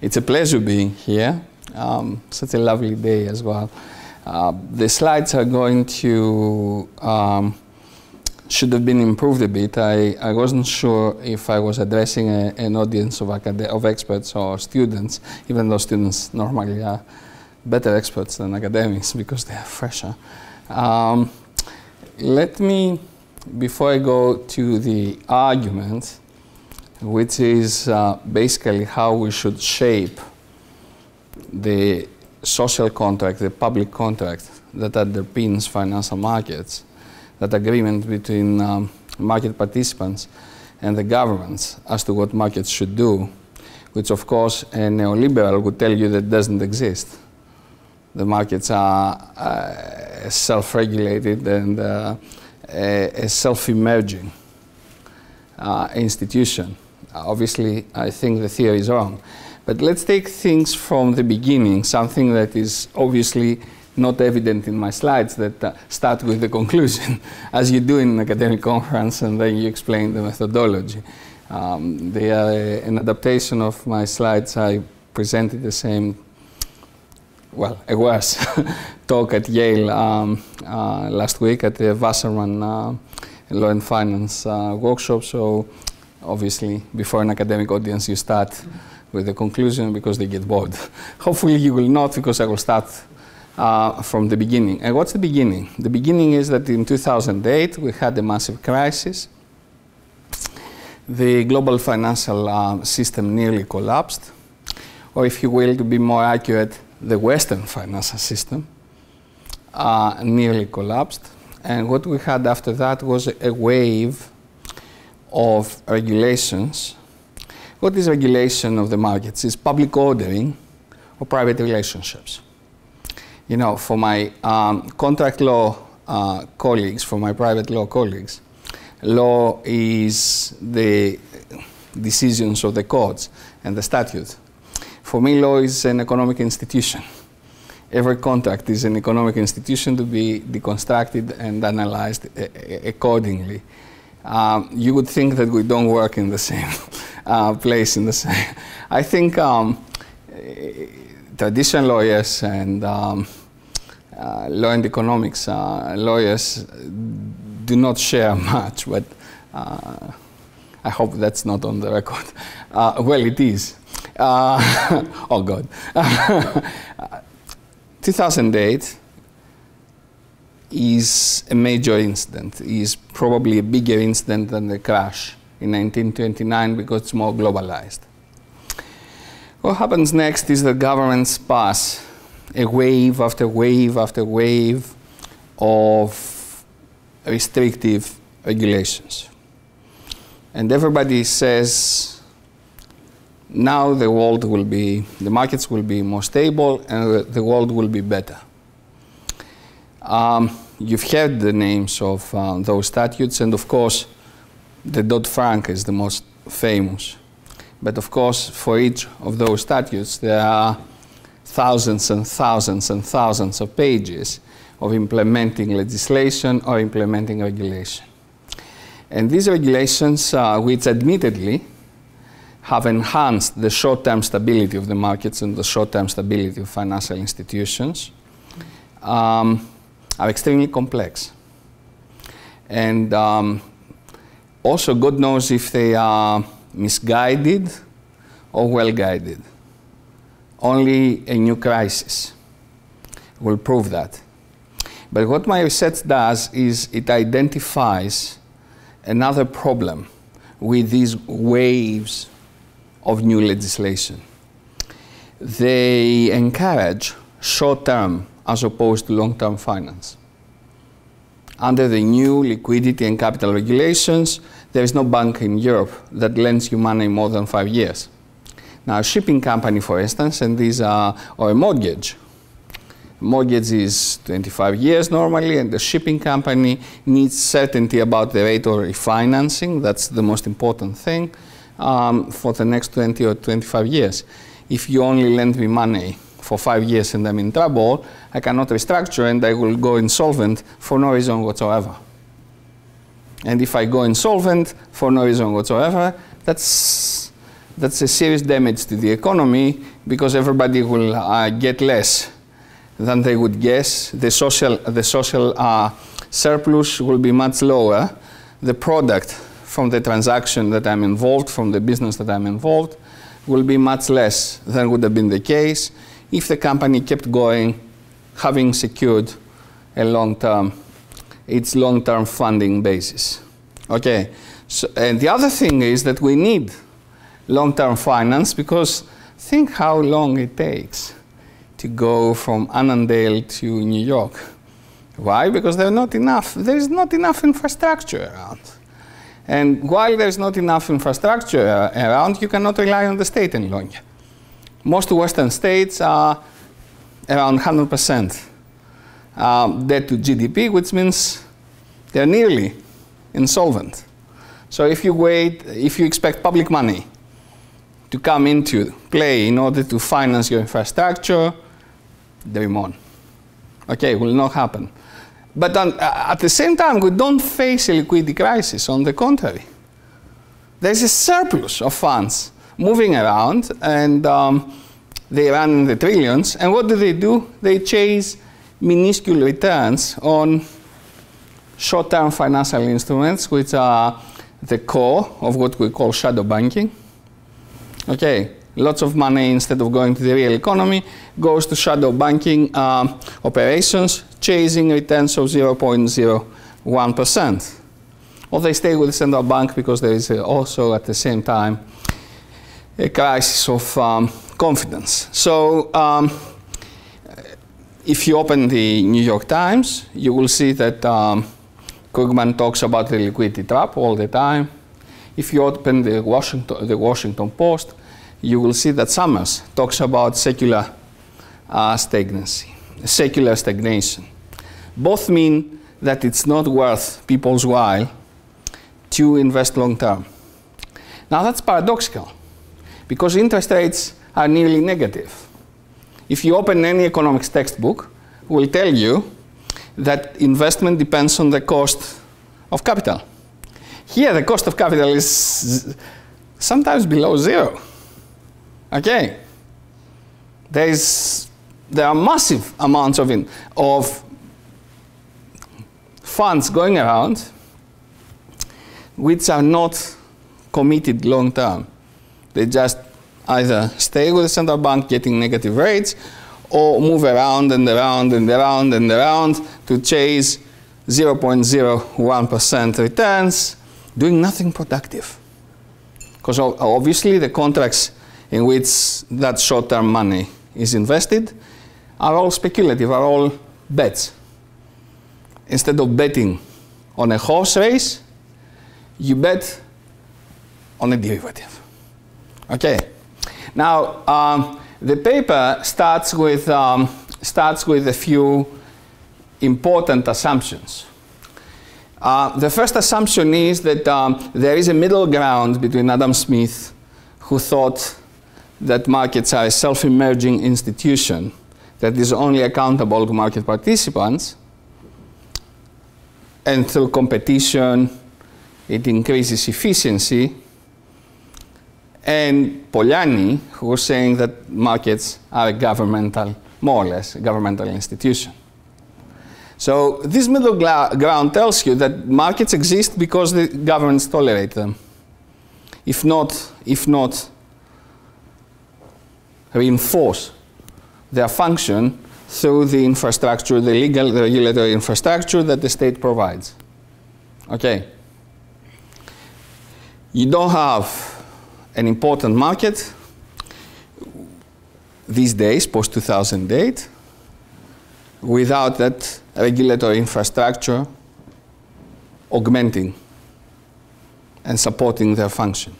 it's a pleasure being here. Um, such a lovely day as well. Uh, the slides are going to um, should have been improved a bit. I, I wasn't sure if I was addressing a, an audience of, of experts or students, even though students normally are better experts than academics because they are fresher. Um, let me, before I go to the argument, which is uh, basically how we should shape the social contract, the public contract that underpins financial markets, that agreement between um, market participants and the governments as to what markets should do, which of course a neoliberal would tell you that doesn't exist. The markets are uh, self-regulated and uh, a, self-emerging uh, institution. Obviously, I think the theory is wrong. But let's take things from the beginning, something that is obviously not evident in my slides that uh, start with the conclusion, as you do in an academic conference, and then you explain the methodology. Um, they are a, an adaptation of my slides. I presented the same, well, a worse talk at Yale um, uh, last week at the Wasserman uh, Law and Finance uh, workshop. So obviously, before an academic audience, you start with the conclusion because they get bored. Hopefully you will not because I will start uh, from the beginning. And what's the beginning? The beginning is that in 2008 we had a massive crisis. The global financial uh, system nearly collapsed, or if you will, to be more accurate, the Western financial system uh, nearly collapsed. And what we had after that was a wave of regulations. What is regulation of the markets? Is public ordering or private relationships you know, for my um, contract law uh, colleagues, for my private law colleagues, law is the decisions of the courts and the statute. For me, law is an economic institution. Every contract is an economic institution to be deconstructed and analyzed accordingly. Um, you would think that we don't work in the same uh, place in the same. I think um, traditional lawyers and um, uh, law and economics uh, lawyers do not share much, but uh, I hope that's not on the record. Uh, well, it is. Uh, oh, God. 2008 is a major incident, is probably a bigger incident than the crash in 1929 because it's more globalized. What happens next is that governments pass a wave after wave after wave of restrictive regulations. And everybody says now the world will be, the markets will be more stable and the world will be better. Um, you've heard the names of uh, those statutes, and of course, the Dodd-Frank is the most famous. But of course, for each of those statutes, there are thousands and thousands and thousands of pages of implementing legislation or implementing regulation. And these regulations, uh, which admittedly have enhanced the short-term stability of the markets and the short-term stability of financial institutions, um, are extremely complex. And um, also, God knows if they are misguided or well-guided. Only a new crisis will prove that. But what my research does is it identifies another problem with these waves of new legislation. They encourage short-term as opposed to long-term finance. Under the new liquidity and capital regulations, there is no bank in Europe that lends you money more than five years. Now, a shipping company, for instance, and these are, or a mortgage. Mortgage is 25 years normally, and the shipping company needs certainty about the rate of refinancing. That's the most important thing um, for the next 20 or 25 years. If you only lend me money for five years and I'm in trouble, I cannot restructure and I will go insolvent for no reason whatsoever. And if I go insolvent for no reason whatsoever, that's that's a serious damage to the economy because everybody will uh, get less than they would guess. The social, the social uh, surplus will be much lower. The product from the transaction that I'm involved, from the business that I'm involved, will be much less than would have been the case if the company kept going, having secured a long-term, its long-term funding basis. Okay, so, and the other thing is that we need long-term finance because think how long it takes to go from Annandale to New York. Why? Because there's not enough, there's not enough infrastructure around. And while there's not enough infrastructure uh, around, you cannot rely on the state any longer. Most Western states are around 100% um, debt to GDP, which means they're nearly insolvent. So if you wait, if you expect public money to come into play in order to finance your infrastructure, dream on. Okay, will not happen. But on, uh, at the same time, we don't face a liquidity crisis. On the contrary, there's a surplus of funds moving around, and um, they run in the trillions. And what do they do? They chase minuscule returns on short-term financial instruments, which are the core of what we call shadow banking. Okay, lots of money instead of going to the real economy goes to shadow banking um, operations, chasing returns of 0.01%. Or they stay with the central bank because there is also at the same time a crisis of um, confidence. So um, if you open the New York Times, you will see that um, Krugman talks about the liquidity trap all the time. If you open the Washington, the Washington Post, you will see that Summers talks about secular uh, stagnancy, secular stagnation. Both mean that it's not worth people's while to invest long term. Now that's paradoxical because interest rates are nearly negative. If you open any economics textbook, it will tell you that investment depends on the cost of capital. Here, the cost of capital is sometimes below zero. Okay? There, is, there are massive amounts of, in, of funds going around which are not committed long term. They just either stay with the central bank getting negative rates or move around and around and around and around to chase 0.01% returns, doing nothing productive. Because obviously the contracts in which that short-term money is invested are all speculative, are all bets. Instead of betting on a horse race, you bet on a derivative. Okay. Now, um, the paper starts with, um, starts with a few important assumptions. Uh, the first assumption is that um, there is a middle ground between Adam Smith, who thought that markets are a self-emerging institution that is only accountable to market participants, and through competition, it increases efficiency, and Polanyi, who was saying that markets are a governmental, more or less, governmental institution. So this middle ground tells you that markets exist because the governments tolerate them. If not, if not reinforce their function through the infrastructure, the legal, the regulatory infrastructure that the state provides. Okay. You don't have an important market these days, post 2008, without that regulatory infrastructure augmenting and supporting their function.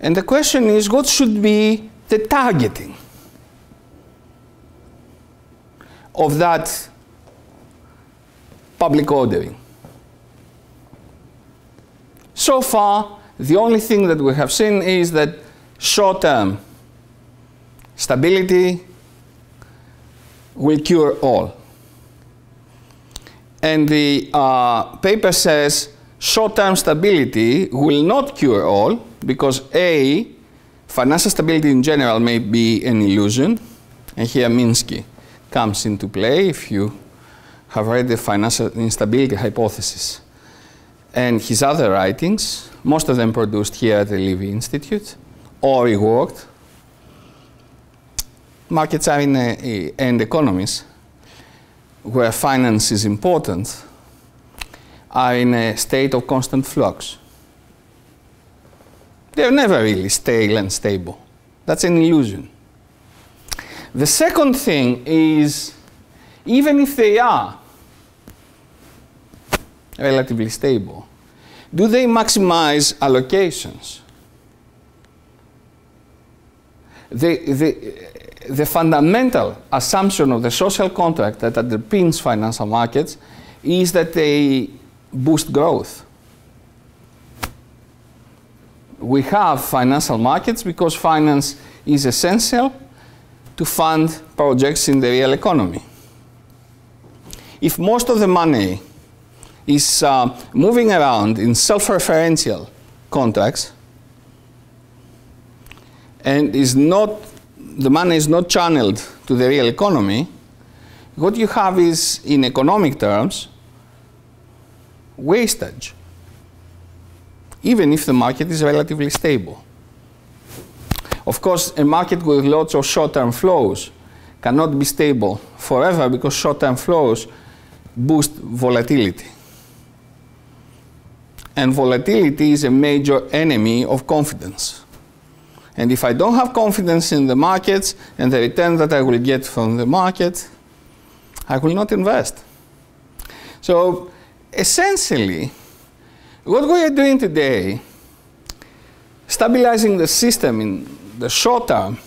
And the question is what should be the targeting of that public ordering? So far, the only thing that we have seen is that short-term stability will cure all. And the uh, paper says short-term stability will not cure all because A, financial stability in general may be an illusion, and here Minsky comes into play if you have read the financial instability hypothesis and his other writings, most of them produced here at the Levy Institute or reworked. Markets are in a, and economies where finance is important are in a state of constant flux. They're never really stale and stable. That's an illusion. The second thing is, even if they are relatively stable, do they maximize allocations? The, the, the fundamental assumption of the social contract that underpins financial markets is that they boost growth. We have financial markets because finance is essential to fund projects in the real economy. If most of the money is uh, moving around in self-referential contracts and is not, the money is not channeled to the real economy, what you have is, in economic terms, wastage, even if the market is relatively stable. Of course, a market with lots of short-term flows cannot be stable forever because short-term flows boost volatility. And volatility is a major enemy of confidence. And if I don't have confidence in the markets and the return that I will get from the market, I will not invest. So essentially, what we are doing today, stabilizing the system in the short term,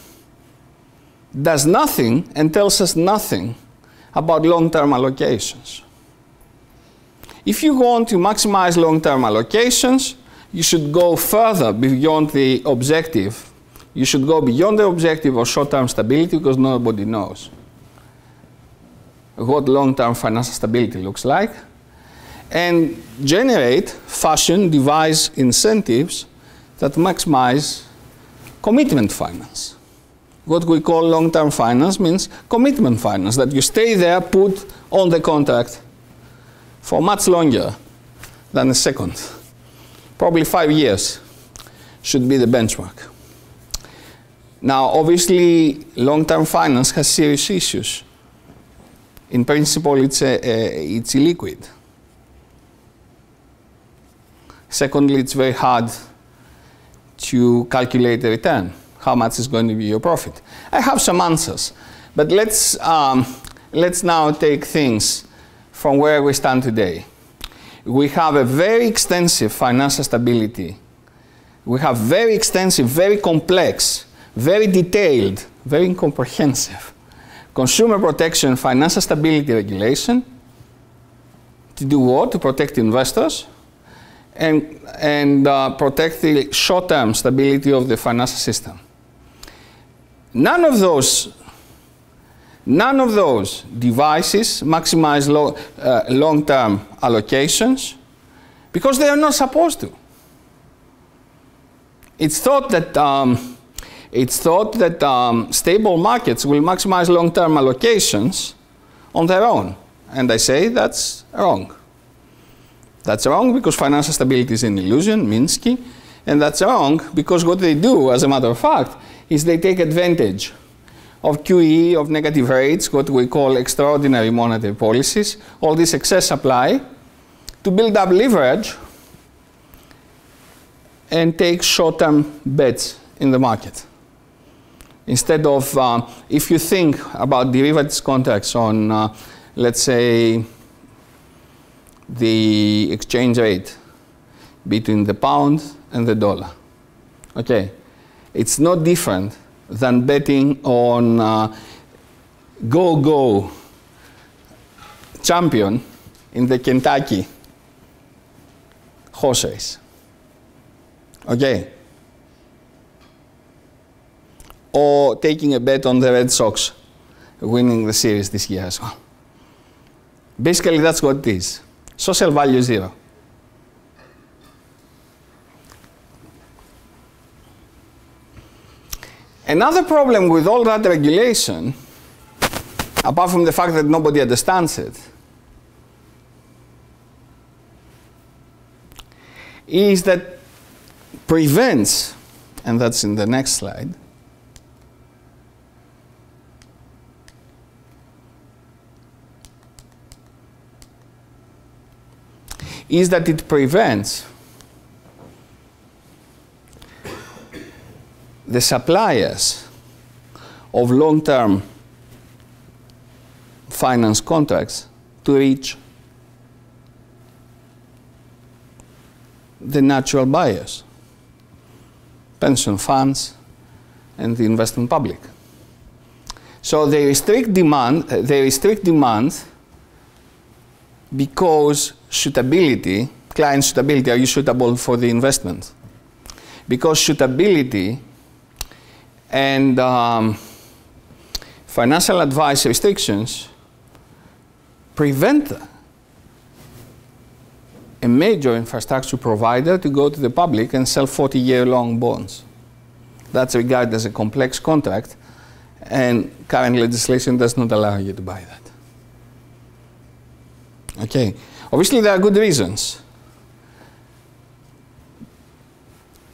does nothing and tells us nothing about long-term allocations. If you want to maximize long-term allocations, you should go further beyond the objective. You should go beyond the objective of short-term stability because nobody knows what long-term financial stability looks like and generate, fashion, devise incentives that maximize commitment finance. What we call long-term finance means commitment finance, that you stay there, put on the contract for much longer than a second. Probably five years should be the benchmark. Now, obviously, long-term finance has serious issues. In principle, it's, a, a, it's illiquid. Secondly, it's very hard to calculate the return. How much is going to be your profit? I have some answers, but let's, um, let's now take things from where we stand today. We have a very extensive financial stability. We have very extensive, very complex, very detailed, very comprehensive consumer protection, financial stability regulation. To do what? To protect investors and, and uh, protect the short-term stability of the financial system. None of those, none of those devices maximize lo uh, long-term allocations because they are not supposed to. It's thought that um, it's thought that um, stable markets will maximize long-term allocations on their own, and I say that's wrong. That's wrong because financial stability is an illusion, Minsky, and that's wrong because what they do, as a matter of fact, is they take advantage of QE, of negative rates, what we call extraordinary monetary policies, all this excess supply, to build up leverage and take short-term bets in the market. Instead of, uh, if you think about derivatives contracts on, uh, let's say, the exchange rate between the pound and the dollar. Okay, it's not different than betting on uh, go-go champion in the Kentucky horse race. Okay. Or taking a bet on the Red Sox winning the series this year as well. Basically, that's what it is. Social value zero. Another problem with all that regulation, apart from the fact that nobody understands it, is that prevents, and that's in the next slide, is that it prevents the suppliers of long-term finance contracts to reach the natural buyers, pension funds, and the investment public. So they restrict demand, they restrict demand because suitability, client suitability, are you suitable for the investment? Because suitability and um, financial advice restrictions prevent a major infrastructure provider to go to the public and sell 40 year long bonds. That's regarded as a complex contract, and current legislation does not allow you to buy that. Okay, obviously there are good reasons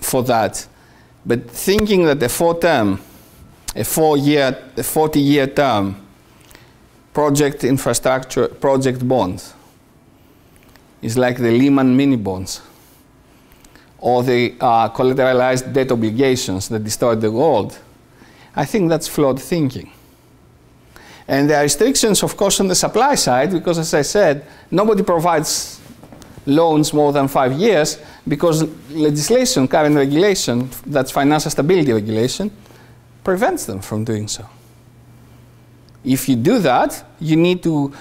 for that, but thinking that a four term, a four year, a 40 year term project infrastructure, project bonds is like the Lehman mini bonds. Or the uh, collateralized debt obligations that destroyed the world, I think that's flawed thinking. And there are restrictions, of course, on the supply side, because as I said, nobody provides loans more than five years because legislation, current regulation, that's financial stability regulation, prevents them from doing so. If you do that, you need to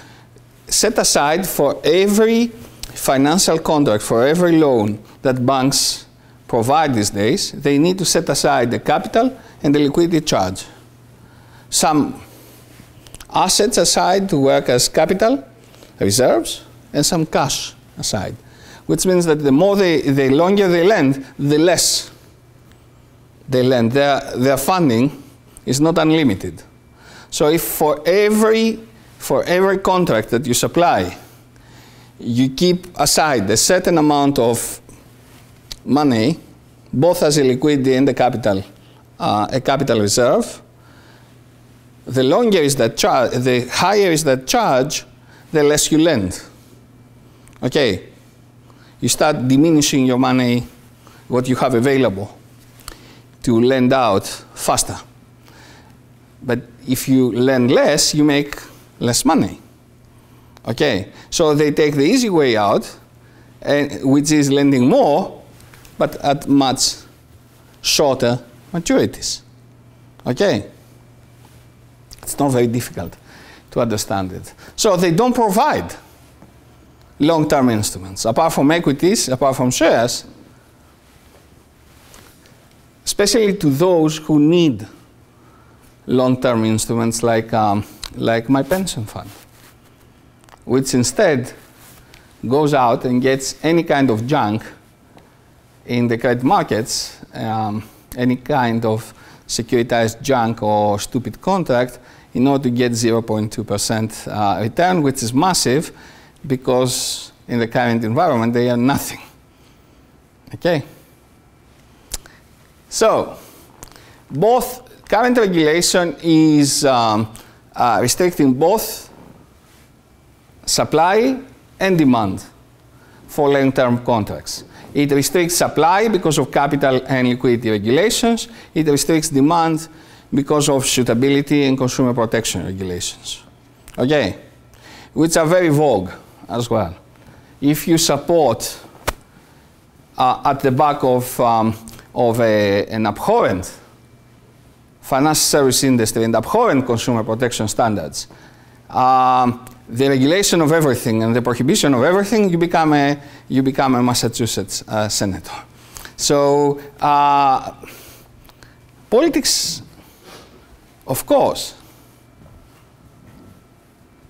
set aside for every financial contract, for every loan that banks provide these days, they need to set aside the capital and the liquidity charge. Some assets aside to work as capital reserves and some cash aside, which means that the more they, the longer they lend, the less they lend. Their, their funding is not unlimited. So if for every, for every contract that you supply, you keep aside a certain amount of money, both as a liquidity and a capital, uh, a capital reserve, the longer is that charge, the higher is that charge, the less you lend. Okay, you start diminishing your money, what you have available, to lend out faster. But if you lend less, you make less money. Okay, so they take the easy way out, and, which is lending more, but at much shorter maturities. Okay, it's not very difficult to understand it. So they don't provide long-term instruments, apart from equities, apart from shares, especially to those who need long-term instruments like, um, like my pension fund, which instead goes out and gets any kind of junk in the credit markets, um, any kind of securitized junk or stupid contract in order to get 0.2% uh, return, which is massive because in the current environment they are nothing. Okay? So, both current regulation is um, uh, restricting both supply and demand for long-term contracts. It restricts supply because of capital and liquidity regulations. It restricts demand because of suitability and consumer protection regulations. Okay, which are very vogue as well. If you support uh, at the back of, um, of a, an abhorrent financial service industry and abhorrent consumer protection standards, um, the regulation of everything and the prohibition of everything, you become a, you become a Massachusetts uh, senator. So uh, politics, of course,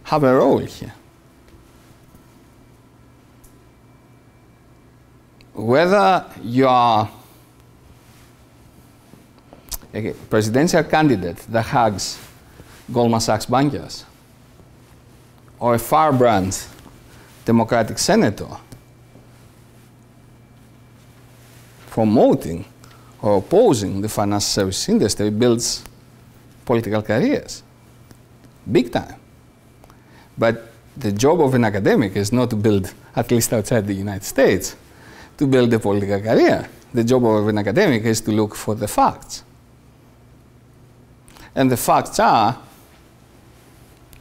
have a role here. Whether you are a presidential candidate that hugs Goldman Sachs bankers, or a firebrand Democratic senator promoting or opposing the financial service industry builds political careers, big time. But the job of an academic is not to build, at least outside the United States, to build a political career. The job of an academic is to look for the facts. And the facts are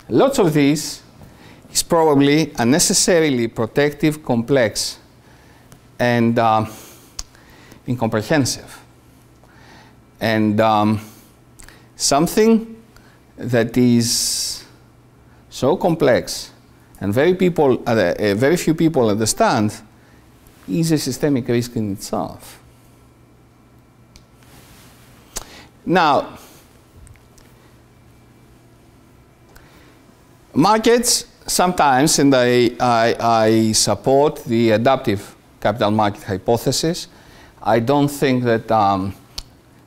lots of this is probably unnecessarily protective, complex, and uh, incomprehensive. And um, something that is so complex and very, people, uh, uh, very few people understand is a systemic risk in itself. Now, markets sometimes, and I, I, I, support the adaptive capital market hypothesis, I don't think that um,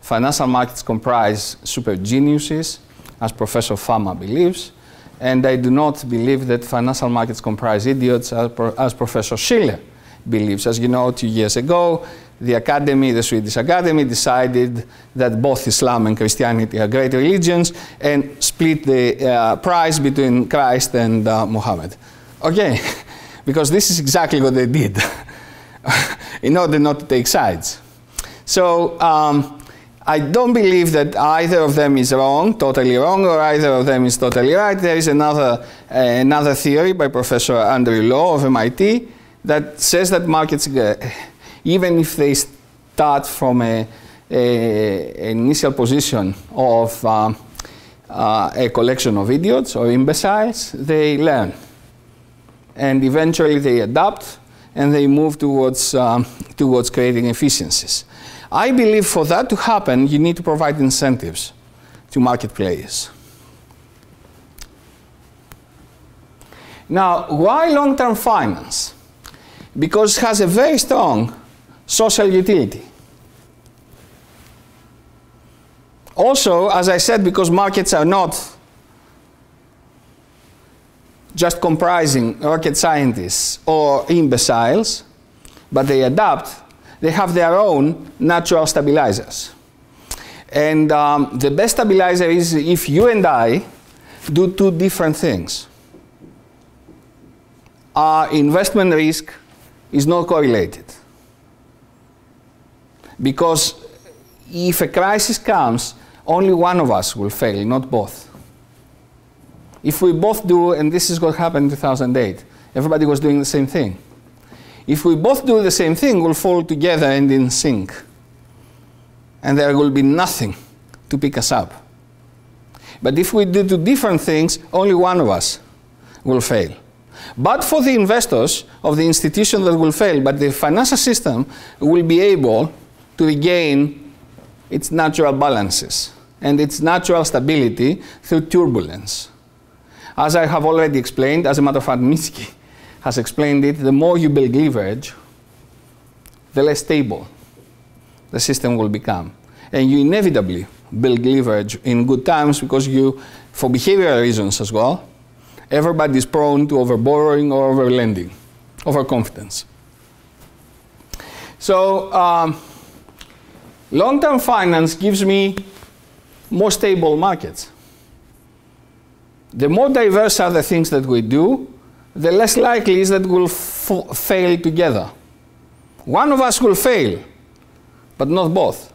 financial markets comprise super geniuses, as Professor Fama believes, and I do not believe that financial markets comprise idiots, as, as Professor Shiller believes. As you know, two years ago, the academy, the Swedish academy, decided that both Islam and Christianity are great religions and split the uh, prize between Christ and uh, Muhammad. Okay, because this is exactly what they did in order not to take sides. So um, I don't believe that either of them is wrong, totally wrong, or either of them is totally right. There is another, uh, another theory by Professor Andrew Lo of MIT that says that markets, uh, even if they start from a, a initial position of uh, uh, a collection of idiots or imbeciles, they learn. And eventually they adapt and they move towards, um, towards creating efficiencies. I believe for that to happen, you need to provide incentives to market players. Now, why long-term finance? Because it has a very strong social utility. Also, as I said, because markets are not just comprising rocket scientists or imbeciles, but they adapt they have their own natural stabilizers. And um, the best stabilizer is if you and I do two different things. Our investment risk is not correlated. Because if a crisis comes, only one of us will fail, not both. If we both do, and this is what happened in 2008, everybody was doing the same thing. If we both do the same thing, we'll fall together and in sync. And there will be nothing to pick us up. But if we do two different things, only one of us will fail. But for the investors of the institution that will fail, but the financial system will be able to regain its natural balances and its natural stability through turbulence. As I have already explained, as a matter of fact, Minsky has explained it, the more you build leverage, the less stable the system will become. And you inevitably build leverage in good times because you, for behavioral reasons as well, everybody is prone to overborrowing or overlending, overconfidence. So um, long-term finance gives me more stable markets. The more diverse are the things that we do, the less likely is that we'll fail together. One of us will fail, but not both.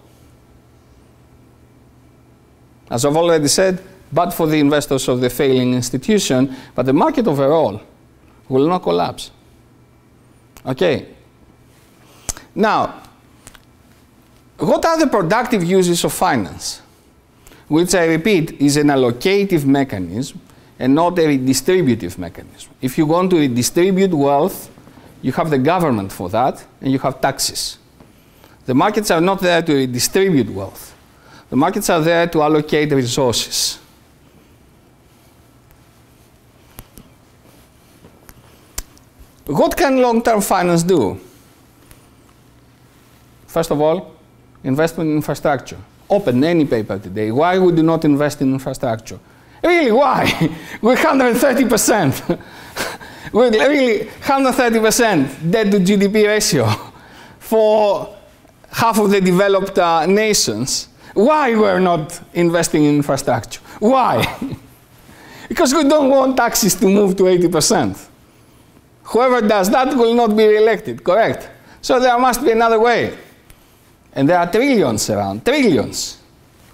As I've already said, but for the investors of the failing institution, but the market overall will not collapse. Okay. Now, what are the productive uses of finance? Which I repeat is an allocative mechanism and not a redistributive mechanism. If you want to redistribute wealth, you have the government for that, and you have taxes. The markets are not there to redistribute wealth. The markets are there to allocate resources. What can long-term finance do? First of all, investment in infrastructure. open any paper today, why would you not invest in infrastructure? Really, why? We're 130%. We're really 130% debt to GDP ratio for half of the developed uh, nations. Why we're not investing in infrastructure? Why? because we don't want taxes to move to 80%. Whoever does that will not be re-elected, correct? So there must be another way. And there are trillions around, trillions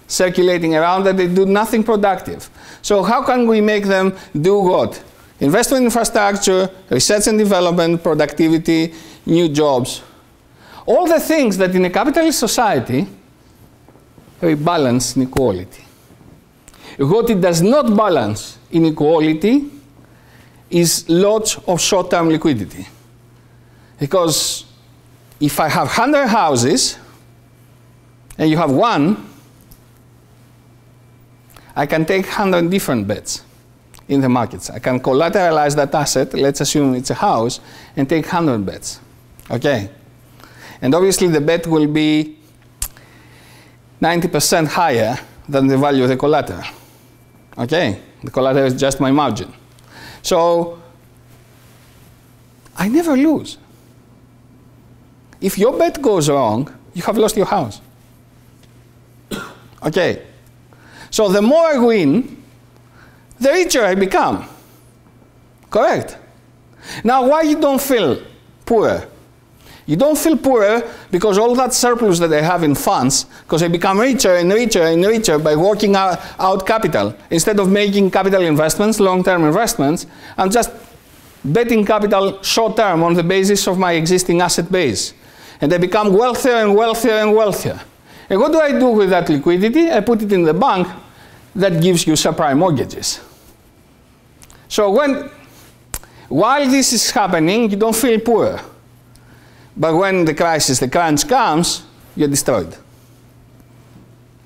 circulating around that they do nothing productive. So how can we make them do what? Investment in infrastructure, research and development, productivity, new jobs. All the things that in a capitalist society rebalance inequality. What it does not balance inequality is lots of short-term liquidity. Because if I have 100 houses and you have one, I can take 100 different bets in the markets. I can collateralize that asset, let's assume it's a house, and take 100 bets. Okay? And obviously the bet will be 90% higher than the value of the collateral. Okay? The collateral is just my margin. So I never lose. If your bet goes wrong, you have lost your house. Okay. So the more I win, the richer I become. Correct? Now, why you don't feel poorer? You don't feel poorer because all that surplus that they have in funds, because they become richer and richer and richer by working out, out capital. Instead of making capital investments, long-term investments, I'm just betting capital short-term on the basis of my existing asset base. And they become wealthier and wealthier and wealthier. And what do I do with that liquidity? I put it in the bank that gives you subprime mortgages. So when, while this is happening, you don't feel poor. But when the crisis, the crunch comes, you're destroyed.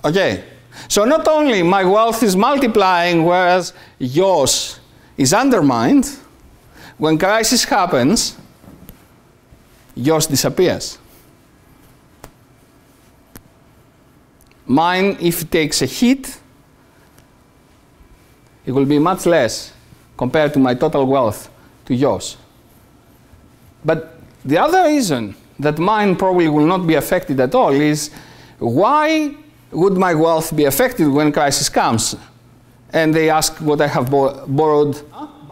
Okay? So not only my wealth is multiplying, whereas yours is undermined, when crisis happens, yours disappears. Mine, if it takes a hit, it will be much less compared to my total wealth to yours. But the other reason that mine probably will not be affected at all is why would my wealth be affected when crisis comes? And they ask what I have bo borrowed,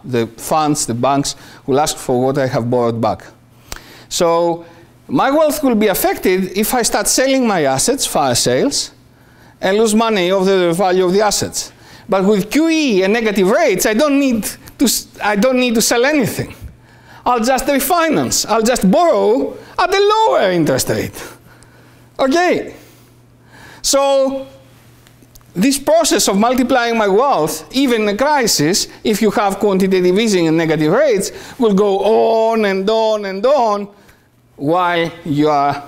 the funds, the banks will ask for what I have borrowed back. So my wealth will be affected if I start selling my assets, fire sales, and lose money of the value of the assets. But with QE and negative rates, I don't need to, I don't need to sell anything. I'll just refinance. I'll just borrow at a lower interest rate. Okay. So this process of multiplying my wealth, even in a crisis, if you have quantitative easing and negative rates, will go on and on and on while you are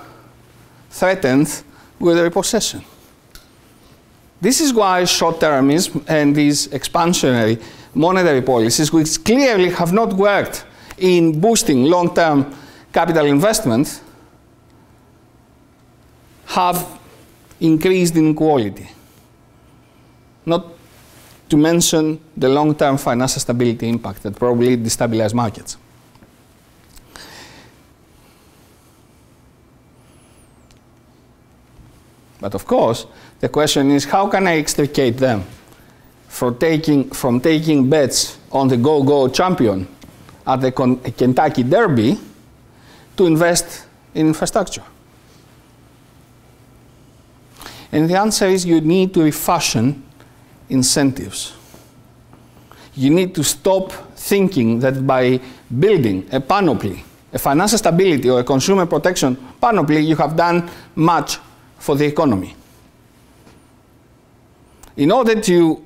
threatened with repossession. This is why short-termism and these expansionary monetary policies, which clearly have not worked in boosting long-term capital investment, have increased inequality. Not to mention the long-term financial stability impact that probably destabilize markets. But of course, the question is how can I extricate them from taking, from taking bets on the go-go champion at the Kentucky Derby to invest in infrastructure? And the answer is you need to refashion incentives. You need to stop thinking that by building a panoply, a financial stability or a consumer protection panoply, you have done much for the economy. In order to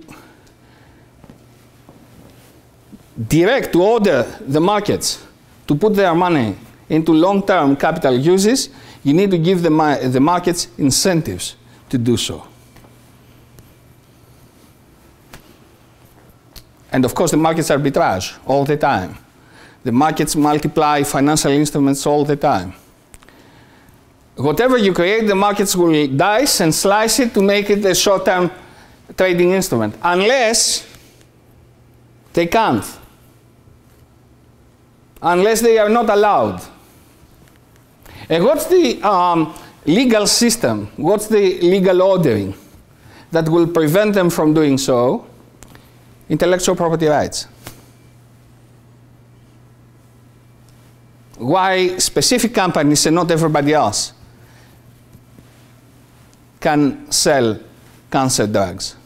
direct, to order the markets to put their money into long-term capital uses, you need to give the, the markets incentives to do so. And of course, the markets are arbitrage all the time. The markets multiply financial instruments all the time whatever you create, the markets will dice and slice it to make it a short-term trading instrument, unless they can't, unless they are not allowed. And what's the um, legal system? What's the legal ordering that will prevent them from doing so? Intellectual property rights. Why specific companies and not everybody else can sell cancer drugs?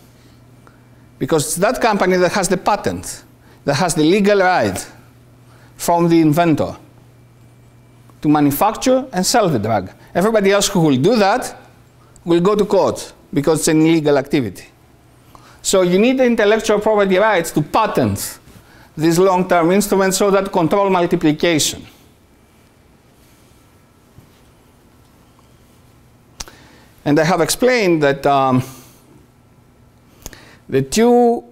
Because it's that company that has the patent, that has the legal right from the inventor to manufacture and sell the drug. Everybody else who will do that will go to court because it's an illegal activity. So you need intellectual property rights to patent these long-term instruments so that control multiplication. And I have explained that um, the two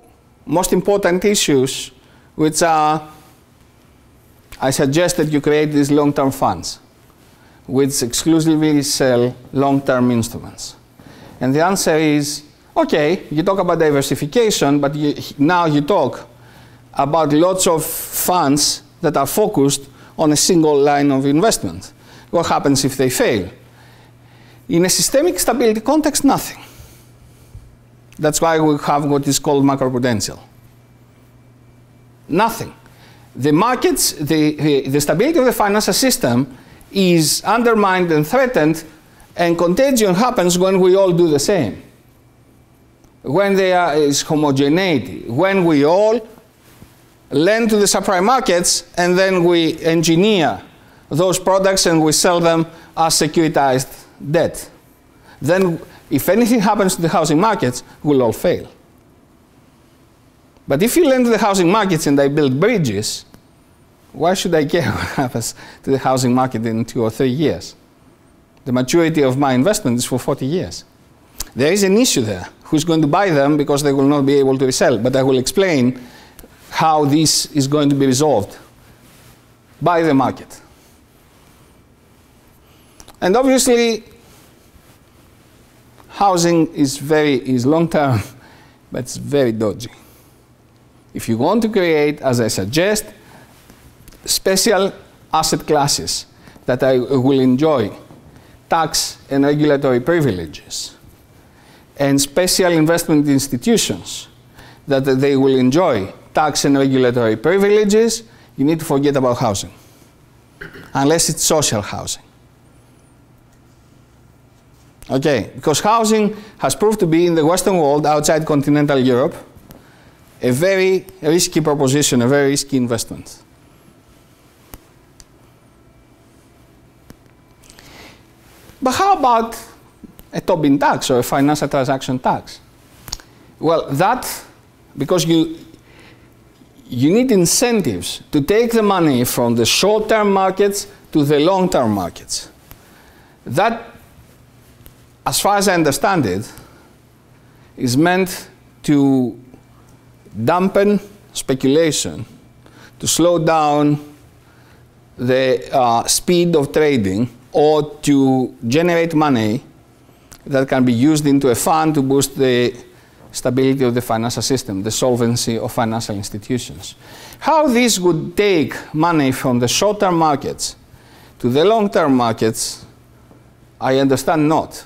most important issues, which are, I suggest that you create these long-term funds, which exclusively sell long-term instruments. And the answer is, okay, you talk about diversification, but you, now you talk about lots of funds that are focused on a single line of investment. What happens if they fail? In a systemic stability context, nothing. That's why we have what is called macroprudential. Nothing. The markets, the, the, stability of the financial system is undermined and threatened, and contagion happens when we all do the same. When there is homogeneity, when we all lend to the subprime markets and then we engineer those products and we sell them as securitized debt. Then if anything happens to the housing markets, we'll all fail. But if you lend to the housing markets and they build bridges, why should I care what happens to the housing market in two or three years? The maturity of my investment is for 40 years. There is an issue there. Who's going to buy them because they will not be able to resell? But I will explain how this is going to be resolved by the market. And obviously, housing is very is long term, but it's very dodgy. If you want to create, as I suggest, special asset classes that I will enjoy tax and regulatory privileges, and special investment institutions that they will enjoy tax and regulatory privileges, you need to forget about housing, unless it's social housing. Okay, because housing has proved to be in the Western world outside continental Europe a very risky proposition, a very risky investment. But how about a Tobin tax or a financial transaction tax? Well, that, because you, you need incentives to take the money from the short-term markets to the long-term markets. That as far as I understand it, is meant to dampen speculation, to slow down the uh, speed of trading, or to generate money that can be used into a fund to boost the stability of the financial system, the solvency of financial institutions. How this would take money from the short-term markets to the long-term markets, I understand not.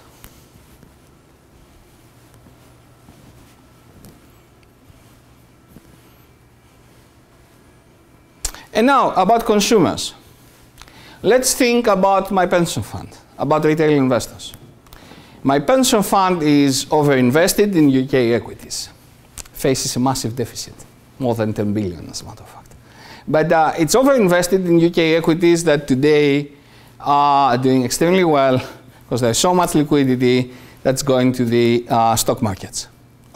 And now, about consumers. Let's think about my pension fund, about retail investors. My pension fund is overinvested in UK equities, faces a massive deficit, more than 10 billion as a matter of fact. But uh, it's overinvested in UK equities that today are doing extremely well because there's so much liquidity that's going to the uh, stock markets.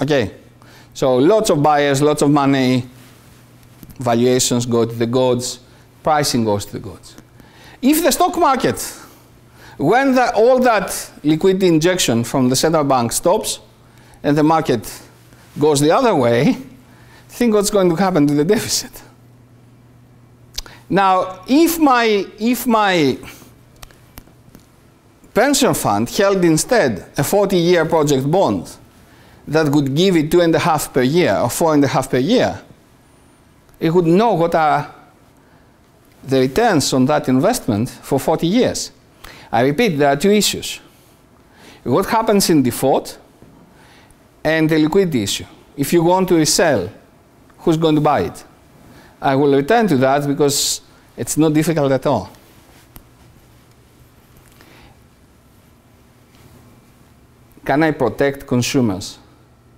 Okay, so lots of buyers, lots of money, valuations go to the gods, pricing goes to the gods. If the stock market, when the, all that liquidity injection from the central bank stops and the market goes the other way, think what's going to happen to the deficit. Now, if my, if my pension fund held instead a 40-year project bond that would give it two and a half per year or four and a half per year, it would know what are the returns on that investment for 40 years. I repeat, there are two issues. What happens in default and the liquidity issue. If you want to resell, who's going to buy it? I will return to that because it's not difficult at all. Can I protect consumers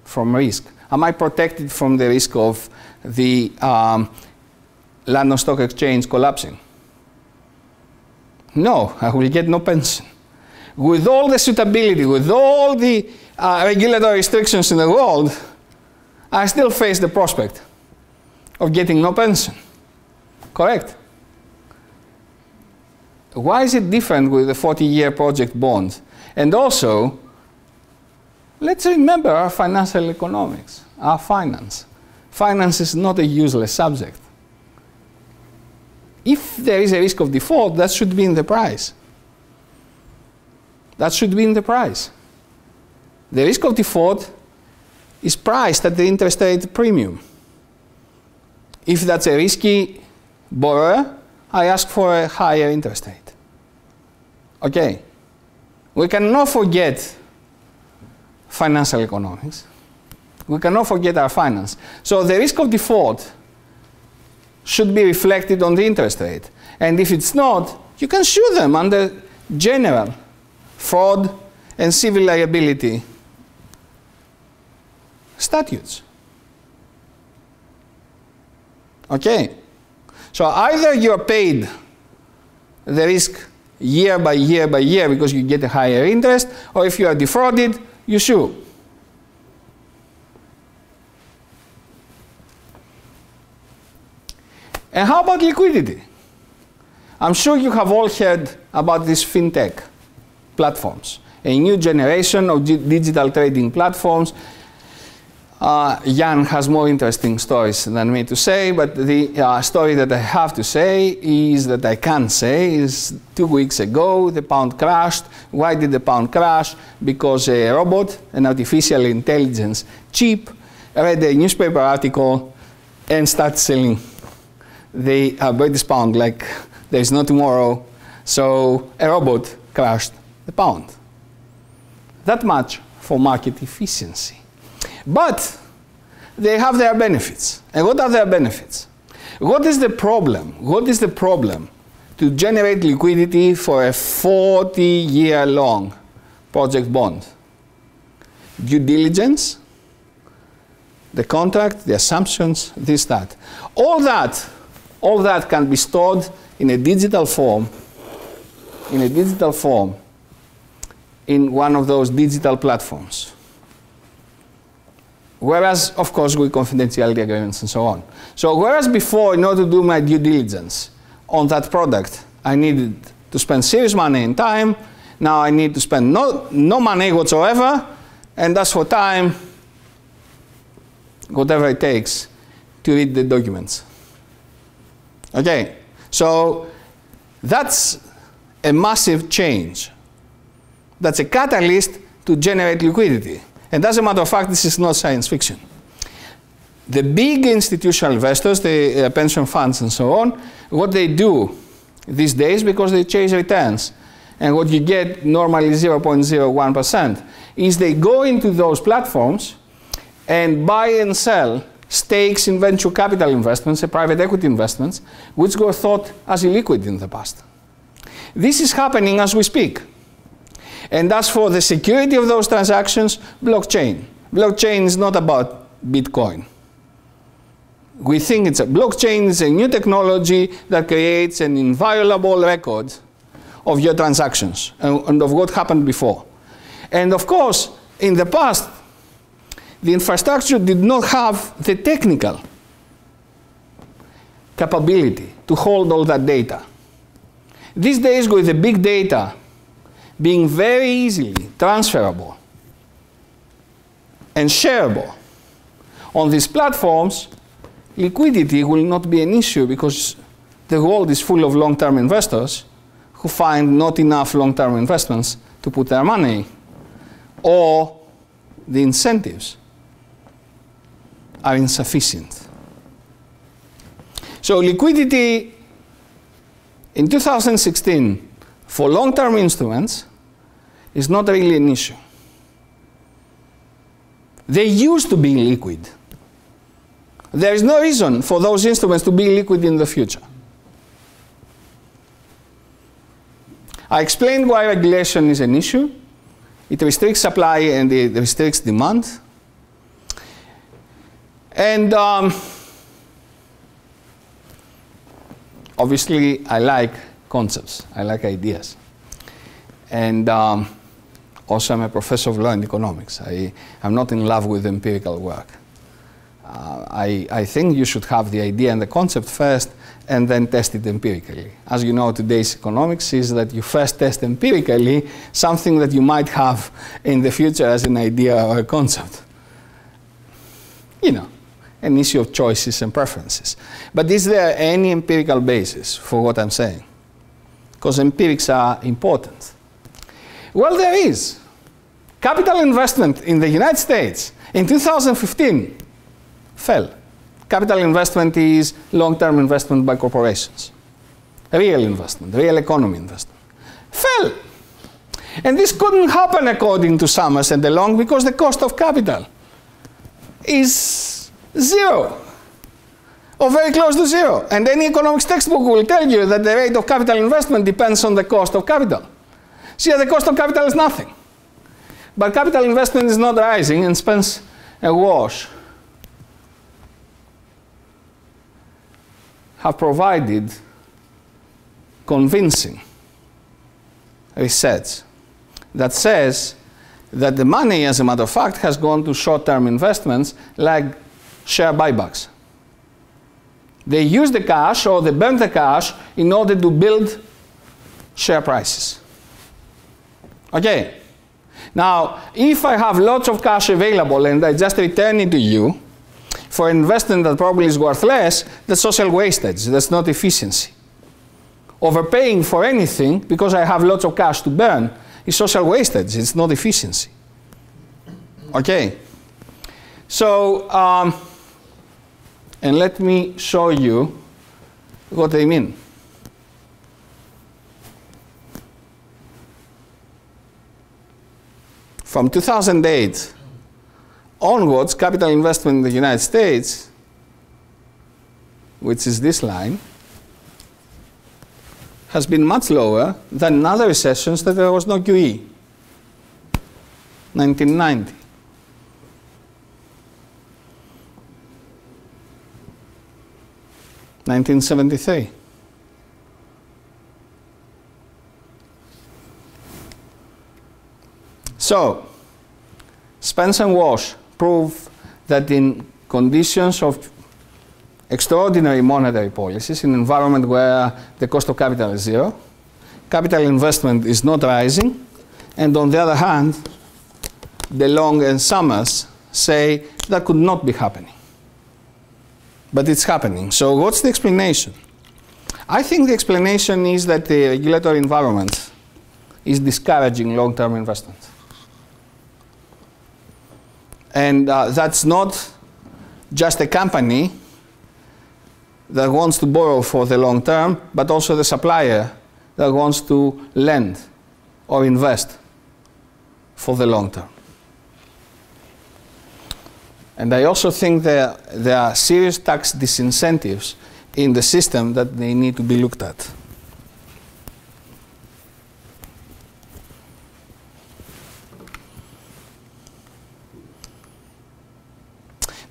from risk? Am I protected from the risk of the um, London Stock Exchange collapsing? No, I will get no pension. With all the suitability, with all the uh, regulatory restrictions in the world, I still face the prospect of getting no pension. Correct? Why is it different with the 40 year project bond? And also, let's remember our financial economics, our finance. Finance is not a useless subject. If there is a risk of default, that should be in the price. That should be in the price. The risk of default is priced at the interest rate premium. If that's a risky borrower, I ask for a higher interest rate. Okay. We cannot forget financial economics. We cannot forget our finance. So the risk of default should be reflected on the interest rate. And if it's not, you can sue them under general fraud and civil liability statutes. Okay? So either you're paid the risk year by year by year because you get a higher interest, or if you are defrauded, you sue. And how about liquidity? I'm sure you have all heard about these fintech platforms, a new generation of digital trading platforms uh, Jan has more interesting stories than me to say, but the uh, story that I have to say is that I can say is two weeks ago the pound crashed. Why did the pound crash? Because a robot, an artificial intelligence chip, read a newspaper article and started selling the uh, British pound like there is no tomorrow. So a robot crashed the pound. That much for market efficiency. But they have their benefits. And what are their benefits? What is the problem? What is the problem to generate liquidity for a 40 year long project bond? Due diligence, the contract, the assumptions, this, that. All that, all that can be stored in a digital form, in a digital form, in one of those digital platforms. Whereas, of course, with confidentiality agreements and so on. So whereas before, in order to do my due diligence on that product, I needed to spend serious money and time. Now I need to spend no, no money whatsoever, and that's for time, whatever it takes, to read the documents. Okay, so that's a massive change. That's a catalyst to generate liquidity. And as a matter of fact, this is not science fiction. The big institutional investors, the uh, pension funds and so on, what they do these days, because they chase returns, and what you get normally 0.01%, is they go into those platforms and buy and sell stakes in venture capital investments and private equity investments, which were thought as illiquid in the past. This is happening as we speak. And as for the security of those transactions, blockchain. Blockchain is not about Bitcoin. We think it's a blockchain is a new technology that creates an inviolable record of your transactions and, and of what happened before. And of course, in the past, the infrastructure did not have the technical capability to hold all that data. These days, with the big data being very easily transferable and shareable on these platforms, liquidity will not be an issue because the world is full of long-term investors who find not enough long-term investments to put their money or the incentives are insufficient. So liquidity in 2016 for long-term instruments is not really an issue. They used to be liquid. There is no reason for those instruments to be liquid in the future. I explained why regulation is an issue. It restricts supply and it restricts demand. And um, obviously, I like concepts. I like ideas. And um, also, I'm a professor of law and economics. I, am not in love with empirical work. Uh, I, I think you should have the idea and the concept first and then test it empirically. As you know, today's economics is that you first test empirically something that you might have in the future as an idea or a concept. You know, an issue of choices and preferences. But is there any empirical basis for what I'm saying? Because empirics are important. Well, there is. Capital investment in the United States in 2015 fell. Capital investment is long-term investment by corporations. Real investment, real economy investment. Fell. And this couldn't happen according to Summers and DeLong because the cost of capital is zero or very close to zero. And any economics textbook will tell you that the rate of capital investment depends on the cost of capital. See, the cost of capital is nothing. But capital investment is not rising and Spence and Walsh have provided convincing research that says that the money, as a matter of fact, has gone to short-term investments like share buybacks. They use the cash or they burn the cash in order to build share prices. Okay. Now, if I have lots of cash available and I just return it to you for investment that probably is worth less, that's social wastage. That's not efficiency. Overpaying for anything because I have lots of cash to burn is social wastage. It's not efficiency. Okay. So, um, and let me show you what they mean. From 2008 onwards, capital investment in the United States, which is this line, has been much lower than in other recessions that there was no QE. 1990. 1973. So, Spence and Walsh prove that in conditions of extraordinary monetary policies, in an environment where the cost of capital is zero, capital investment is not rising, and on the other hand, DeLong and Summers say that could not be happening but it's happening. So what's the explanation? I think the explanation is that the regulatory environment is discouraging long-term investment. And uh, that's not just a company that wants to borrow for the long term, but also the supplier that wants to lend or invest for the long term. And I also think there, there are serious tax disincentives in the system that they need to be looked at.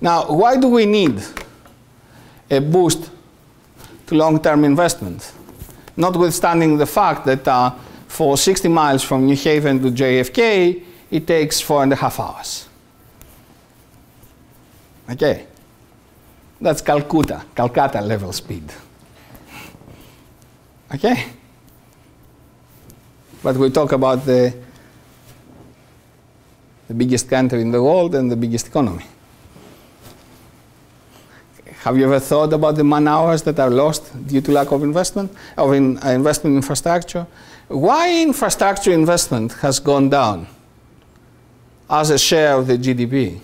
Now, why do we need a boost to long-term investment? Notwithstanding the fact that uh, for 60 miles from New Haven to JFK, it takes four and a half hours. Okay. That's Calcutta, Calcutta level speed. Okay? But we talk about the, the biggest country in the world and the biggest economy. have you ever thought about the man hours that are lost due to lack of investment, of in, uh, investment infrastructure? Why infrastructure investment has gone down as a share of the GDP?